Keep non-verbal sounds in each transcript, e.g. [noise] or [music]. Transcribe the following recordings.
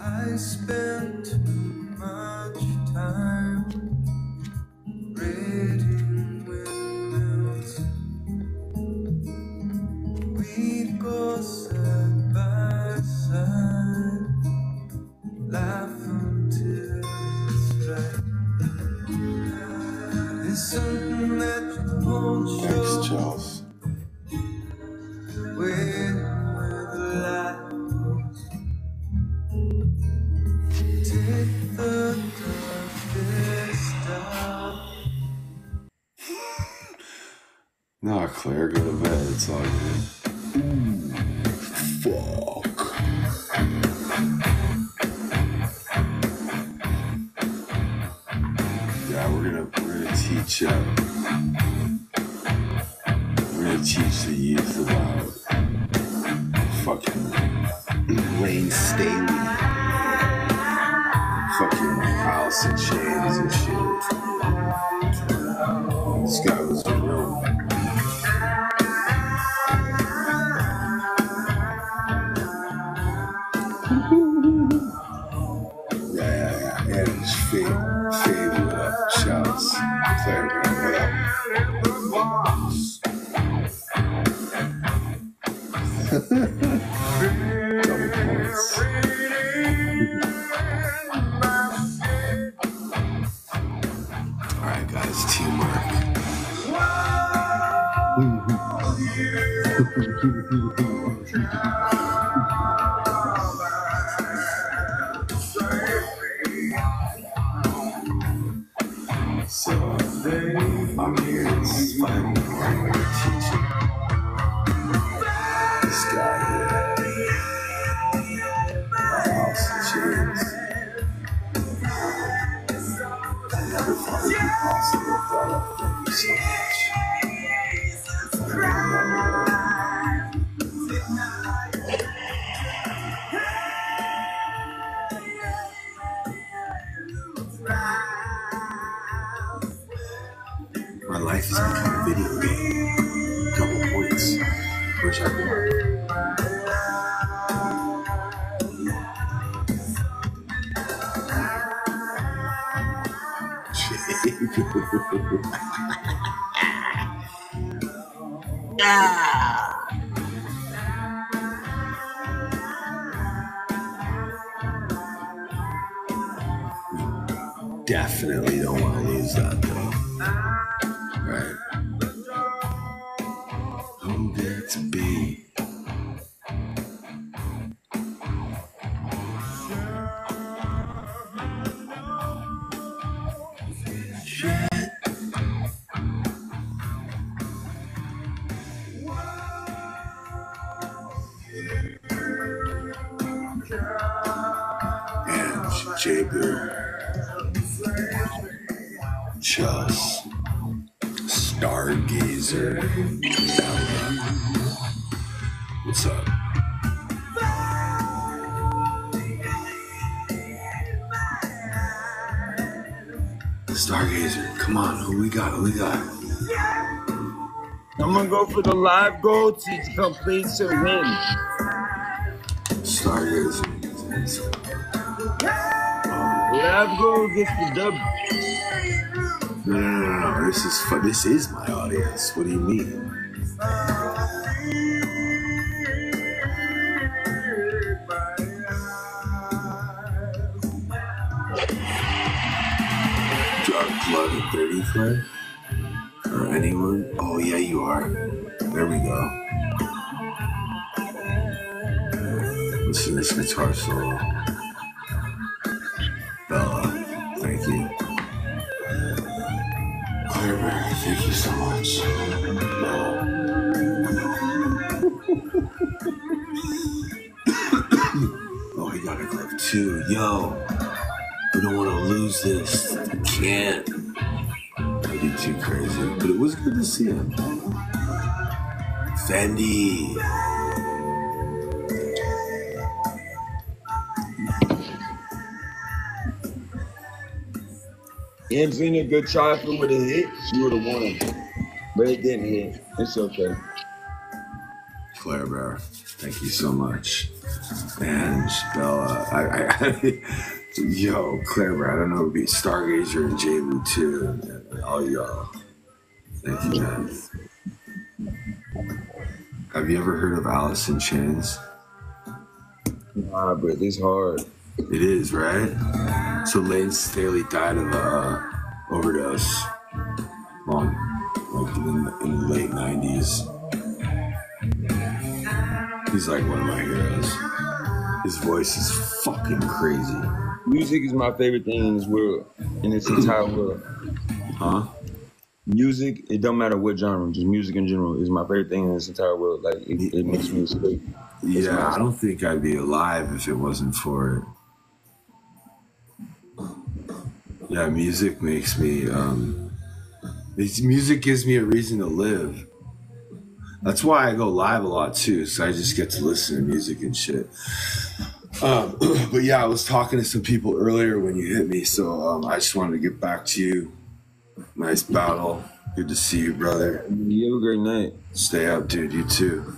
I spent too much time reading. We'd go side by side, laugh until it's right. Something that you won't Thanks, Charles. Nah, Claire, go to bed. It's all good. Fuck. Yeah, we're gonna we're gonna teach uh, we're gonna teach the youth about fucking Layne Staley, And his fave, fave, what up? Shouts. Claire, man, what up? Double points. [laughs] [laughs] has become a video game. Double points. I want. [laughs] Definitely don't want to lose that though. Gets be? Just Stargazer. What's up? Stargazer, come on, who we got? Who we got? I'm gonna go for the live gold to complete to win. Stargazer. Live gold gets the dub. No, no, no, no, no. This is this is my audience. What do you mean? Blood at 30 Clay? Or anyone? Oh yeah, you are. There we go. Listen to this guitar solo. Bella, thank you. Claire, thank you so much. Bella. [coughs] Oh, he got a glove too. Yo, we don't want to lose this. We can't. I did too crazy, but it was good to see him. Fendi. Angelina good try for with a hit. She would have won. But it didn't hit. It's okay. Claire Bear. Thank you so much. And Bella, I, I, I [laughs] yo, Claire Bear, I don't know, be Stargazer and Jabu too, and, and all y'all. Thank you, man. Have you ever heard of Alice in Chains? Nah, but it's hard. It is, right? So Layne Staley died of a uh, overdose long, like in the, in the late 90s. He's like one of my heroes. His voice is fucking crazy. Music is my favorite thing in this world, in this entire world. Huh? Music, it don't matter what genre, just music in general is my favorite thing in this entire world. Like it, it makes me sleep. Yeah, I don't think I'd be alive if it wasn't for it. Yeah, music makes me. Um, music gives me a reason to live. That's why I go live a lot too, so I just get to listen to music and shit. Um, [clears throat] but yeah, I was talking to some people earlier when you hit me, so um, I just wanted to get back to you. Nice battle. Good to see you, brother. You have a great night. Stay up, dude. You too.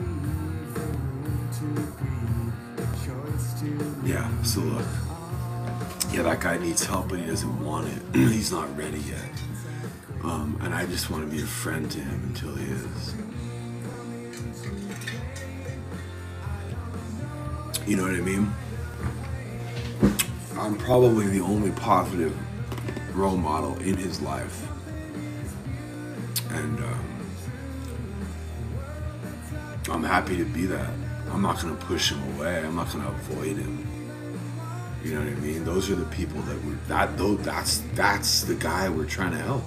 Yeah, so look. Yeah, that guy needs help, but he doesn't want it. [clears throat] He's not ready yet. Um, and I just want to be a friend to him until he is. You know what I mean? I'm probably the only positive role model in his life. And um, I'm happy to be that. I'm not going to push him away. I'm not going to avoid him. You know what I mean? Those are the people that we're that though that's that's the guy we're trying to help.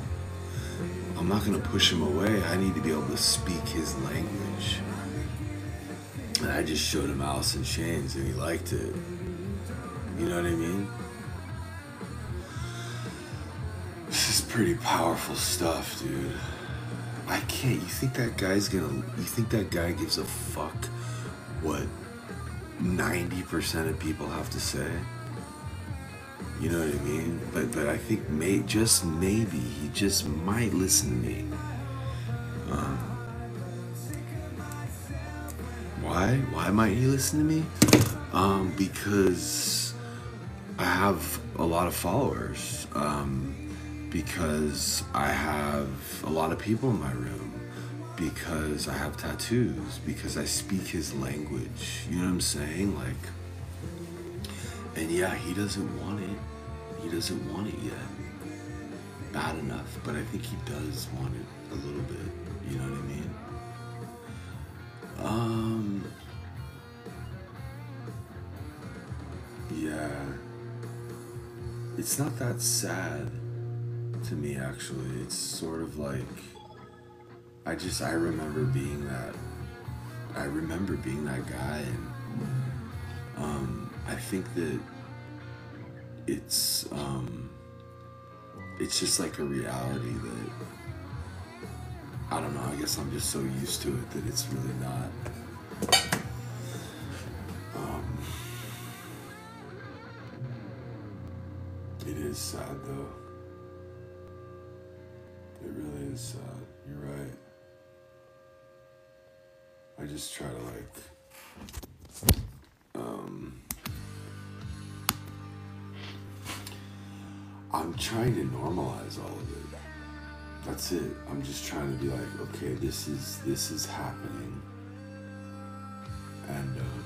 I'm not going to push him away. I need to be able to speak his language. And I just showed him Alice in Chains and he liked it. You know what I mean? This is pretty powerful stuff, dude. I can't. You think that guy's gonna. You think that guy gives a fuck what 90% of people have to say? You know what I mean? But but I think may just maybe he just might listen to me. Um, why? Why might he listen to me? Um, because I have a lot of followers. Um, because I have a lot of people in my room. Because I have tattoos. Because I speak his language. You know what I'm saying? Like, and yeah, he doesn't want it. He doesn't want it yet. Bad enough, but I think he does want it a little bit. You know what I mean? Um. Yeah. It's not that sad to me, actually. It's sort of like. I just, I remember being that. I remember being that guy, and um, I think that it's um, it's just like a reality that I don't know. I guess I'm just so used to it that it's really not. Um, it is sad though. It really is sad. You're right. I just try to like I'm trying to normalize all of it. That's it. I'm just trying to be like, okay, this is this is happening, and um,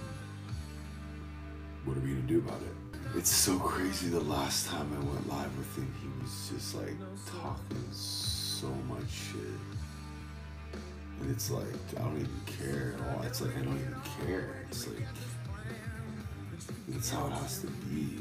what are we gonna do about it? It's so crazy. The last time I went live with him, he was just like talking so much shit, and it's like I don't even care at all. It's like I don't even care. It's like That's how it has to be.